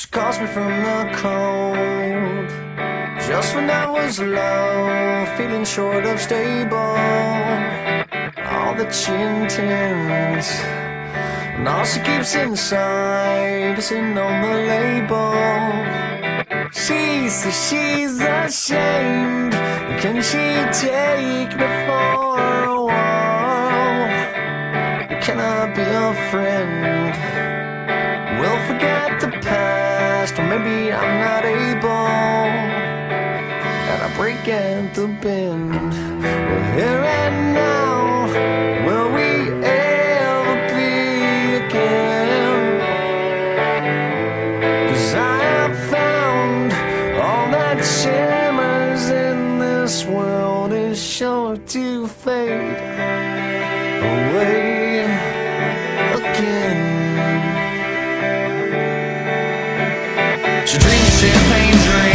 She calls me from the cold. Just when I was low, feeling short of stable. All that she intends. And all she keeps inside is in on the label. She says she's ashamed. Can she take me for a while? Can I be a friend? Maybe I'm not able. And I break at the bend. We're here and now. Will we ever be again? Cause I have found all that shimmers in this world is sure to fade She drinks champagne, drink.